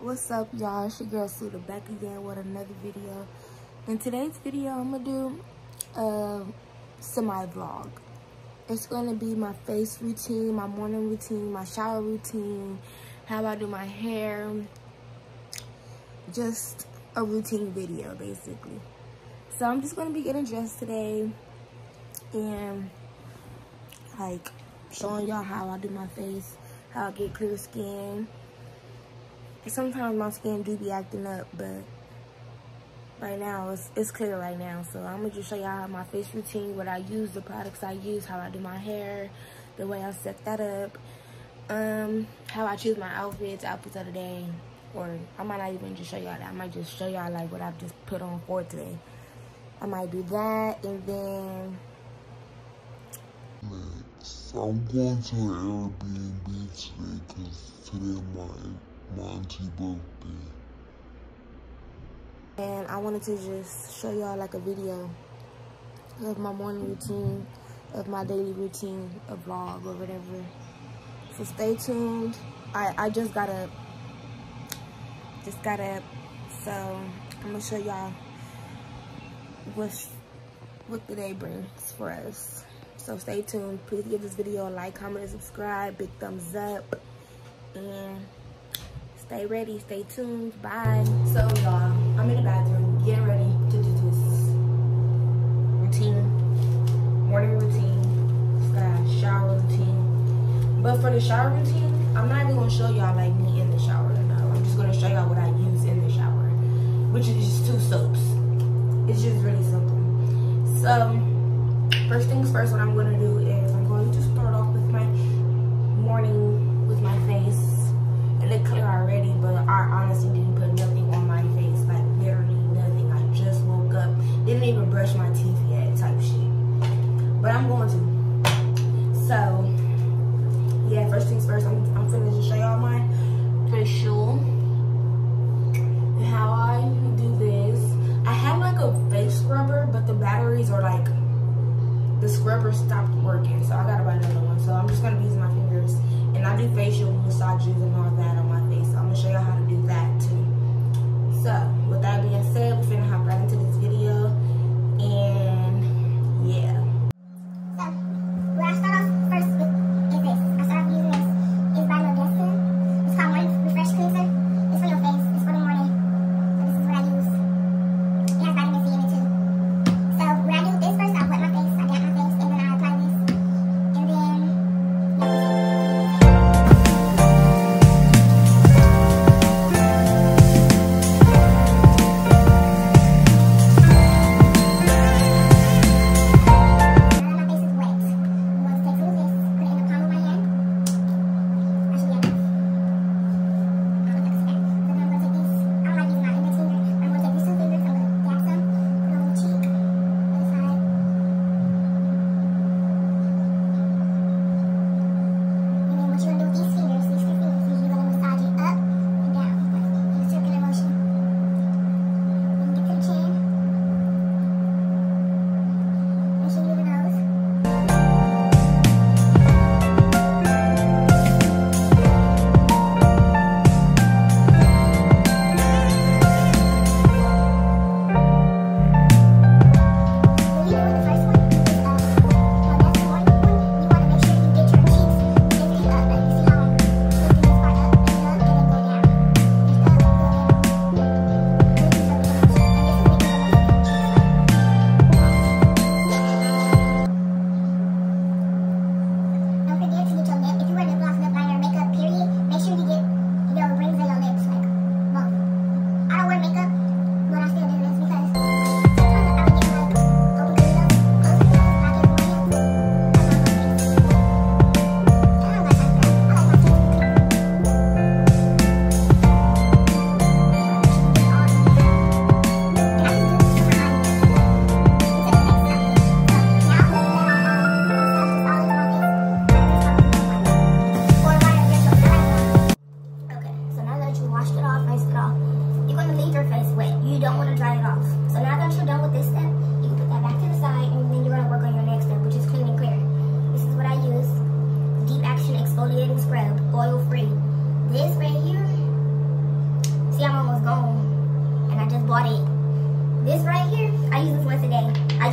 what's up y'all? It's your girl Suda back again with another video. In today's video I'm gonna do a semi vlog it's gonna be my face routine my morning routine my shower routine how I do my hair just a routine video basically so I'm just gonna be getting dressed today and like showing y'all how I do my face how I get clear skin sometimes my skin do be acting up, but right now it's, it's clear right now. So I'm gonna just show y'all my face routine, what I use, the products I use, how I do my hair, the way I set that up, um, how I choose my outfits, outfits of the day, or I might not even just show y'all that. I might just show y'all like what I've just put on for today. I might do that and then. I'm going to an Airbnb today because today my Monty birthday. And I wanted to just show y'all like a video of my morning routine, of my daily routine, a vlog or whatever. So stay tuned. I, I just got up. Just got up. So I'm gonna show y'all what what the day brings for us. So stay tuned. Please give this video a like, comment, and subscribe. Big thumbs up. And Stay ready, stay tuned. Bye. So y'all, I'm in the bathroom getting ready to do this routine, morning routine, slash shower routine. But for the shower routine, I'm not even gonna show y'all like me in the shower. Just gonna show y'all what I use in the shower, which is just two soaps. It's just really simple. So, first things first, what I'm gonna do is I'm going to start off with my morning with my face it looked clear already, but I honestly didn't put nothing on my face, like literally nothing. I just woke up, didn't even brush my teeth yet, type shit. But I'm going to. So, yeah, first things first, I'm, I'm finna just show y'all my facial the scrubber stopped working, so I gotta buy another one. So I'm just gonna be using my fingers and I do facial massages and all that on my face. So I'm gonna show you how to do that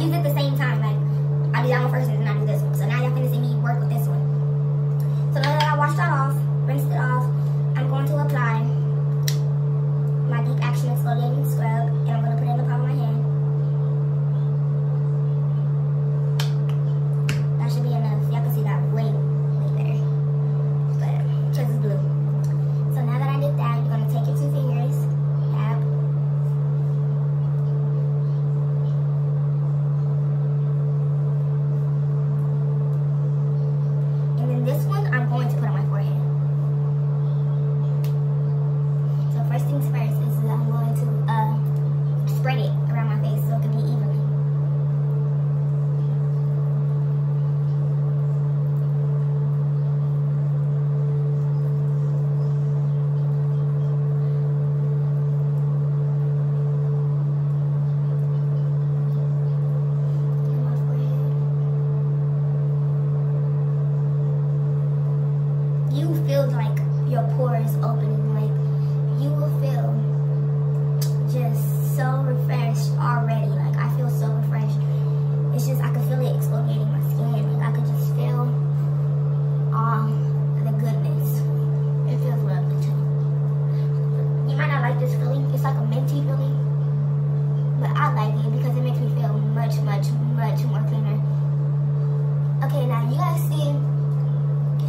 you did the same. two more cleaner. Okay, now you guys see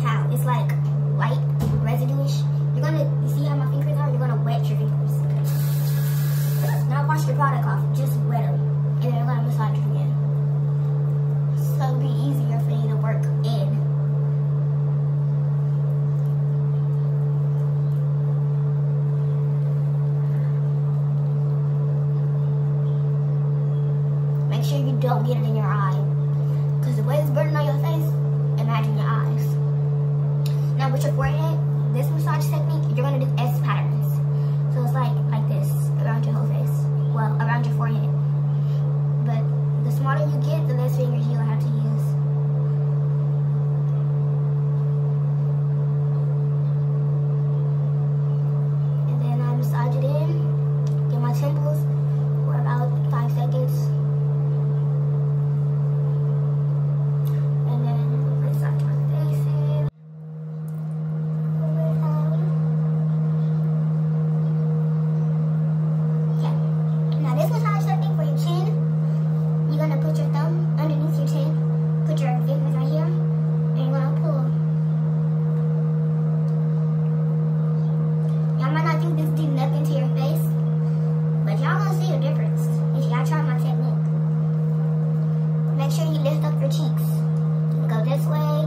how it's like white residue-ish. You're gonna, you see how my fingers are? You're gonna wet your fingers. Now wash your product off, just wet them. And then you're gonna massage it again. So it'll be easier cheeks. Go this way.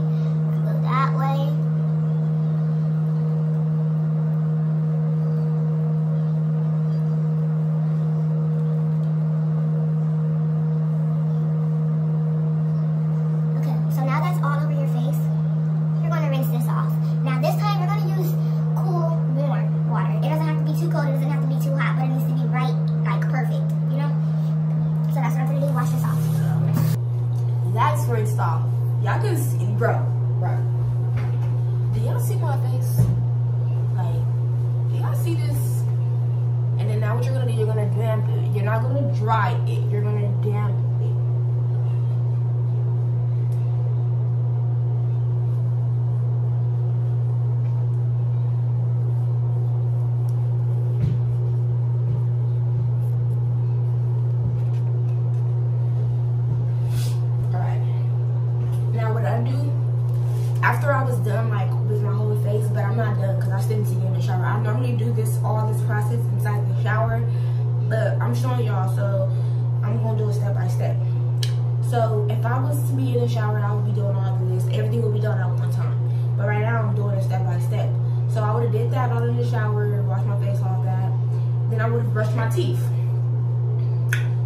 teeth.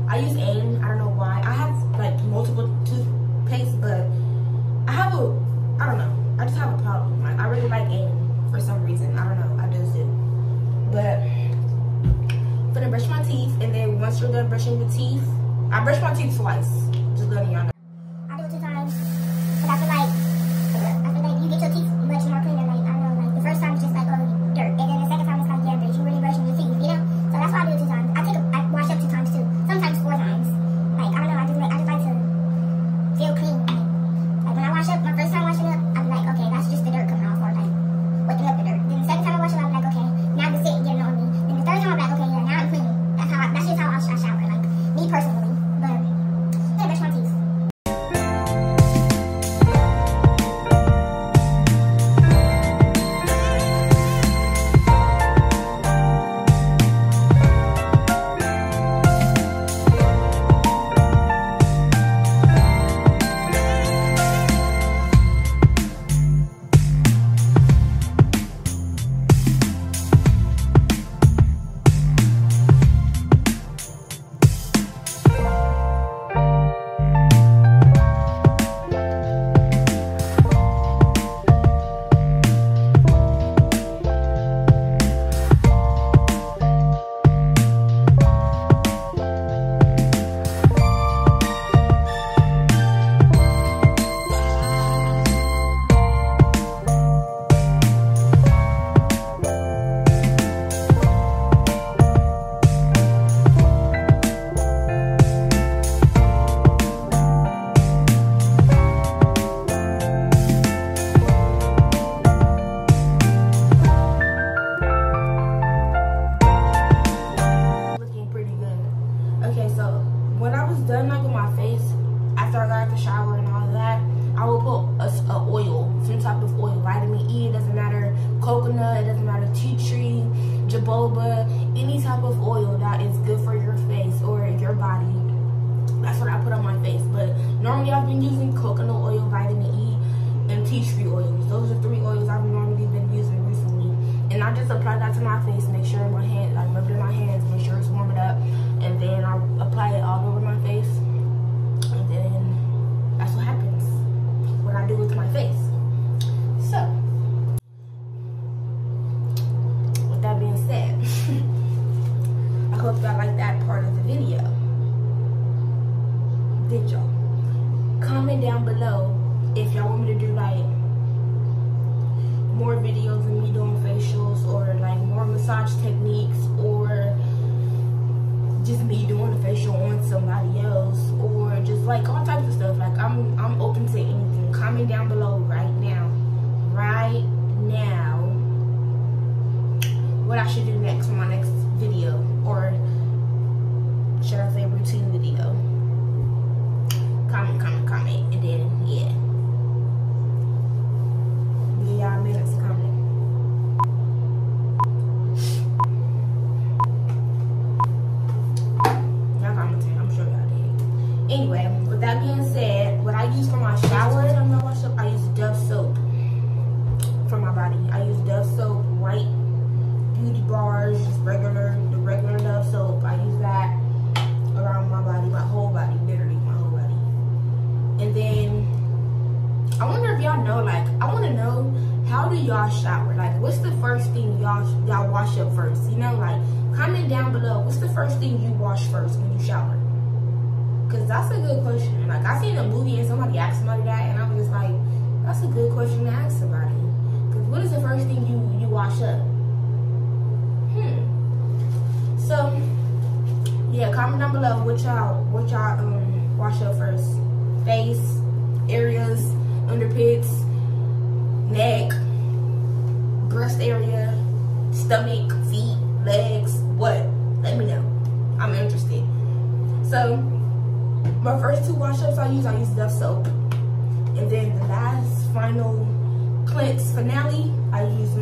I use Aim. I don't know why. I have like multiple toothpaste, but I have a, I don't know. I just have a problem. Like, I really like Aim for some reason. I don't know. I just do. But I'm gonna brush my teeth, and then once you're done brushing your teeth, I brush my teeth twice. Just letting y'all know. those are three oils I've normally been using recently. And I just apply that to my face, make sure my hand, like rub it in my hands, make sure it's warming up, and then I apply it all over my face. And then that's what happens when I do with my face. y'all shower? Like, what's the first thing y'all y'all wash up first? You know, like, comment down below. What's the first thing you wash first when you shower? Cause that's a good question. Like, I seen a movie and somebody asked somebody that, and I was just like, that's a good question to ask somebody. Cause what is the first thing you you wash up? Hmm. So, yeah, comment down below what y'all what y'all um wash up first. Face, areas, underpits, neck breast area, stomach, feet, legs, what? Let me know. I'm interested. So, my first two wash-ups I use, I use Dove soap. And then the last final cleanse finale, I use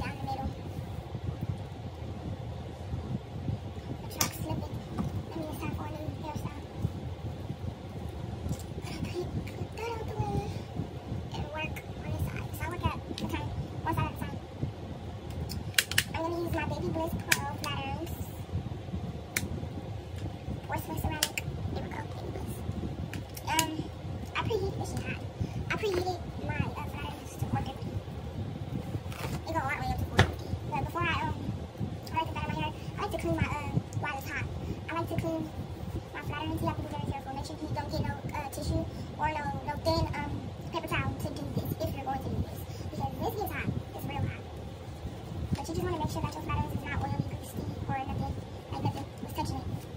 down the middle. but you just want to make sure that your flattering is not oily, greasy, or that they, like, that they're touching it.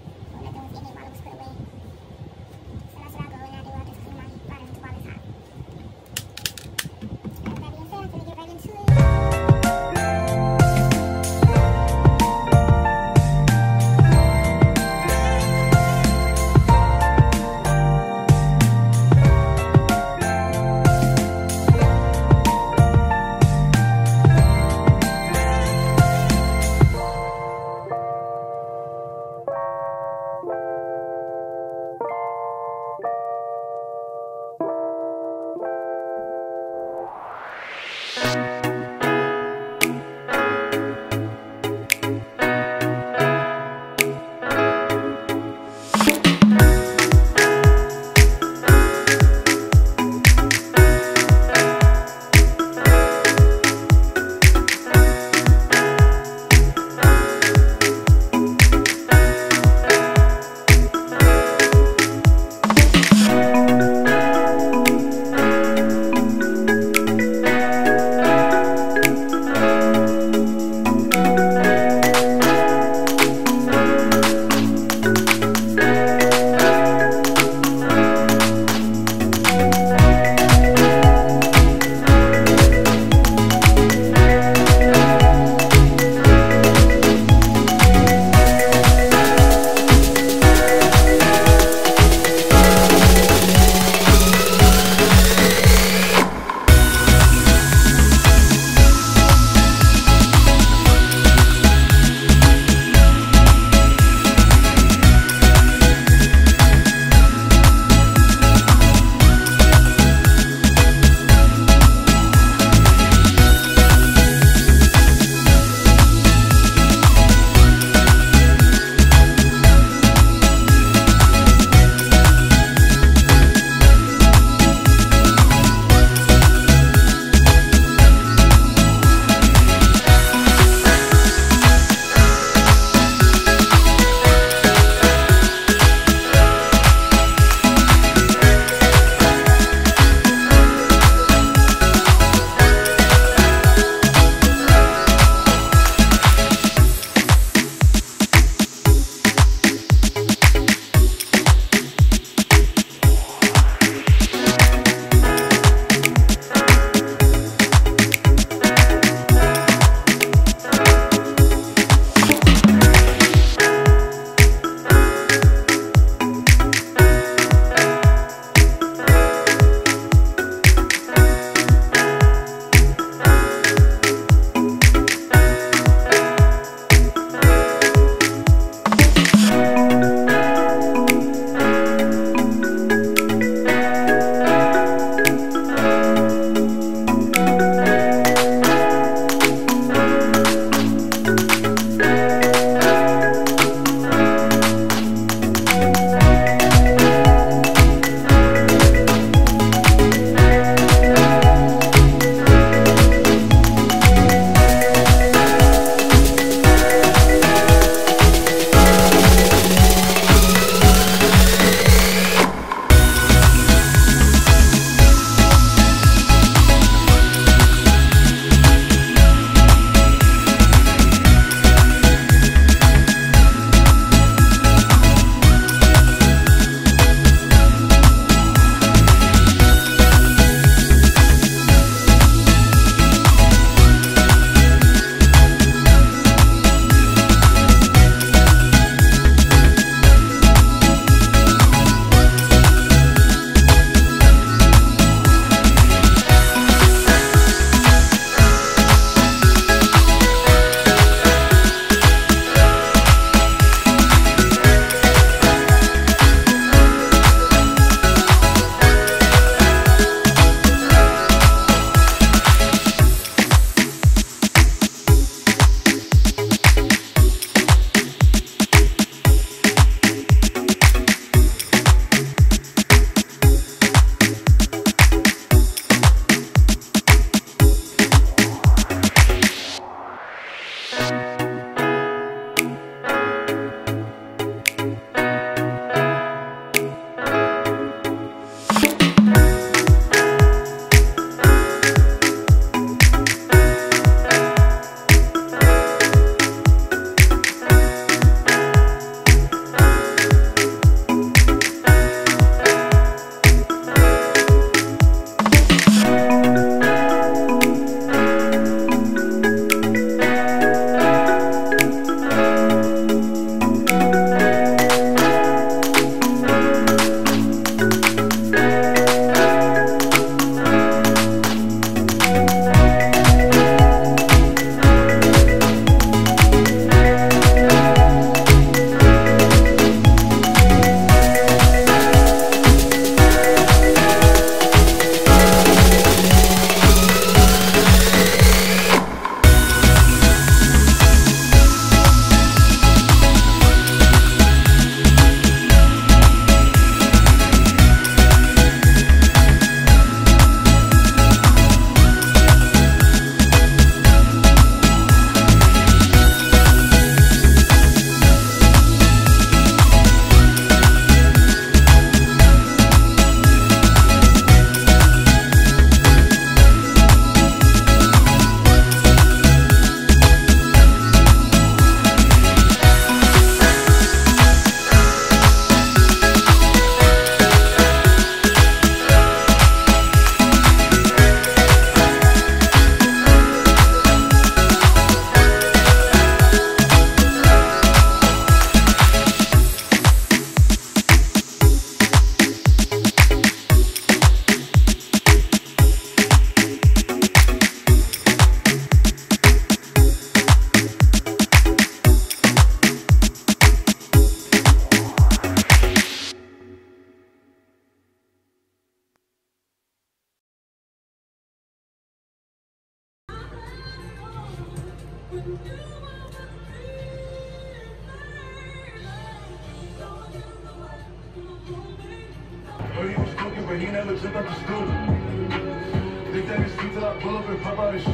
Never jump out the stool. Think that it's sweet till I pull up and pop out a shoe.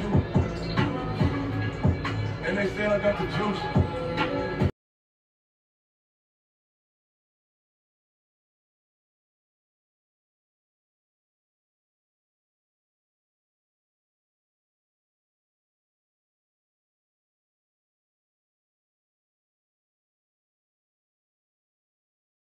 And they say I got the juice.